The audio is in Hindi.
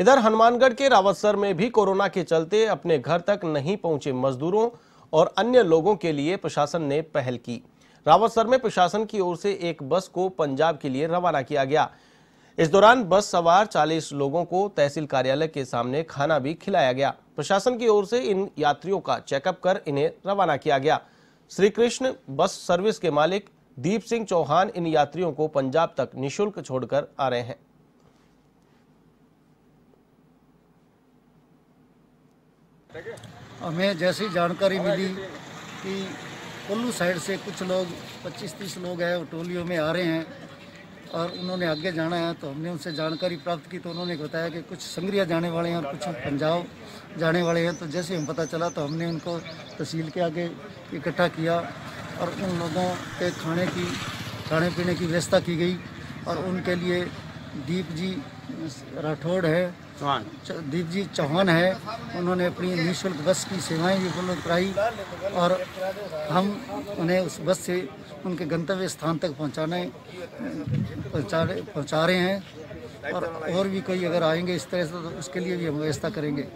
इधर हनुमानगढ़ के रावतसर में भी कोरोना के चलते अपने घर तक नहीं पहुँचे मजदूरों और अन्य लोगों के लिए प्रशासन ने पहल की। रावतसर में प्रशासन की ओर से एक बस को पंजाब के लिए रवाना किया गया। इस दौरान बस सवार 40 लोगों को तहसील कार्यालय के सामने खाना भी खिलाया गया। प्रशासन की ओर से इन यात्रियों का चेकअप कर इन्हें रवाना किया गया। श्री कृष्ण बस सर्विस के मालिक दीप सिंह चौहान इन यात्रियों को पंजाब तक निशुल्क छोड़कर आ रहे हैं। हमें जैसी जानकारी मिली कि कुल्लू साइड से कुछ लोग 25-30 लोग हैं टोलियों में आ रहे हैं और उन्होंने आगे जाना है तो हमने उनसे जानकारी प्राप्त की तो उन्होंने बताया कि कुछ संग्रिया जाने वाले हैं और कुछ पंजाब जाने वाले हैं। तो जैसे हम पता चला तो हमने उनको तहसील के आगे इकट्ठा किया और उन लोगों के खाने की, खाने पीने की व्यवस्था की गई और उनके लिए दीप जी राठौड़ है। दीप जी चौहान है। उन्होंने अपनी निःशुल्क बस की सेवाएँ भी उपलब्ध कराई और हम उन्हें उस बस से उनके गंतव्य स्थान तक पहुँचाने पहुँचा पहुँचा रहे हैं। और और भी कोई अगर आएँगे इस तरह से तो उसके लिए भी हम व्यवस्था करेंगे।